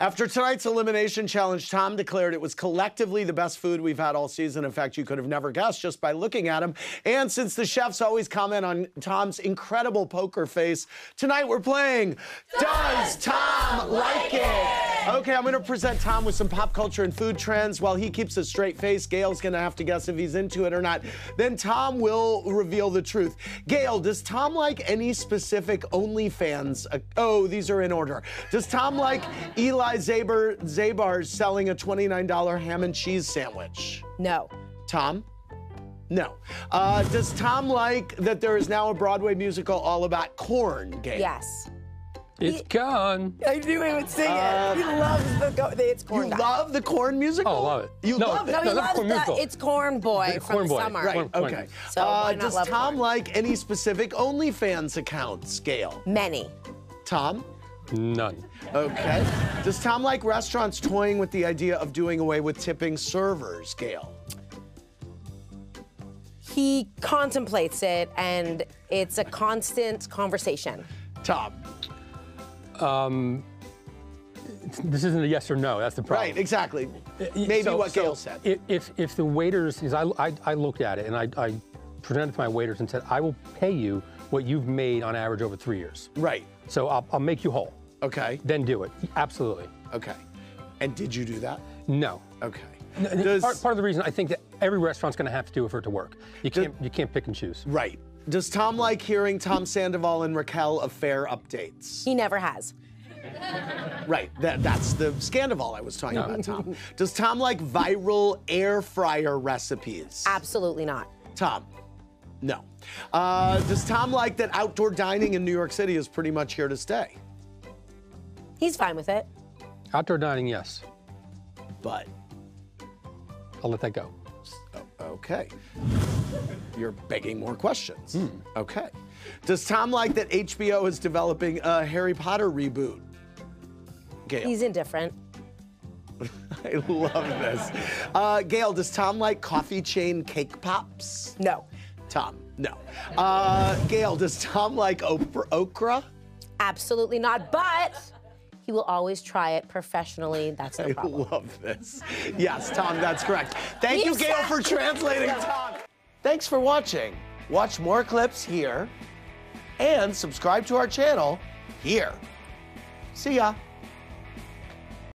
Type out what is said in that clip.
After tonight's elimination challenge, Tom declared it was collectively the best food we've had all season. In fact, you could have never guessed just by looking at him. And since the chefs always comment on Tom's incredible poker face, tonight we're playing Does Tom Like It? Okay, I'm going to present Tom with some pop culture and food trends. While he keeps a straight face, Gail's going to have to guess if he's into it or not. Then Tom will reveal the truth. Gail, does Tom like any specific OnlyFans? Uh, oh, these are in order. Does Tom like Eli Zaber, Zabar's selling a $29 ham and cheese sandwich? No. Tom? No. Uh, does Tom like that there is now a Broadway musical all about corn, Gail? Yes. It's gone. I knew he would sing it. He loves the, go- the It's Corn You Guy. love the corn musical? Oh, I love it. You No, love it? No, he No, not loves Corn the Musical. It's Corn Boy The from Corn Boy. summer. Right, Corn- corn. okay. So uh, why not does love Tom corn? like any specific OnlyFans accounts, Gail? Many. Tom? None. Okay. Does Tom like restaurants toying with the idea of doing away with tipping servers, Gail? He contemplates it, and it's a constant conversation. Tom? Um, this isn't a yes or no. That's the problem. Right, exactly. Uh, Maybe So- what so Gail said. If if the waiters, because I, I I looked at it and I, I presented to my waiters and said I will pay you what you've made on average over three years. right. So I'll, I'll make you whole. Okay. Then do it. Absolutely. Okay. And did you do that? No. Okay. Does, part, part of the reason I think that every restaurant's going to have to do it for it to work. You can't you can't pick and choose. right. Does Tom like hearing Tom Sandoval and Raquel affair updates? He never has. Right. That, that's the Scandoval I was talking about, Tom. Does Tom like viral air fryer recipes? Absolutely not. Tom. No. Uh, does Tom like that outdoor dining in New York City is pretty much here to stay? He's fine with it. Outdoor dining, yes. But I'll let that go. okay. You're begging more questions. Okay. Does Tom like that HBO is developing a Harry Potter reboot? Gail. He's indifferent. I love this. Uh, Gail, does Tom like coffee chain cake pops? No. Tom, no. Uh, Gail, does Tom like okra? okra? Absolutely not. But he will always try it professionally. That's no I problem. love this. Yes, Tom, that's correct. Thank you, Yes, Gail, for translating, Tom. Thanks for watching. Watch more clips here and subscribe to our channel here. See ya.